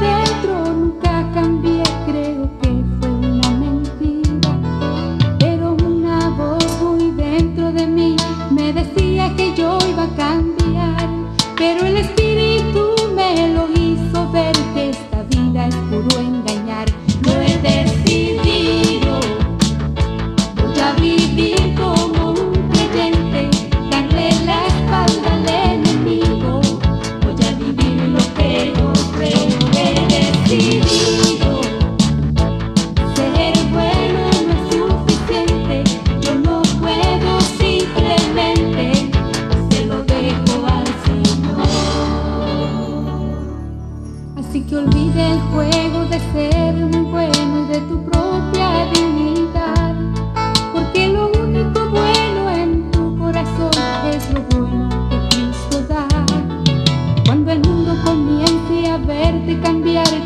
别 Ser bueno no es suficiente, yo no puedo simplemente, se lo dejo al Señor, así que olvide el juego de ser un bueno el de tu propia dignidad, porque lo único bueno en tu corazón es lo bueno que tú dar cuando el mundo comience a verte cambiaré.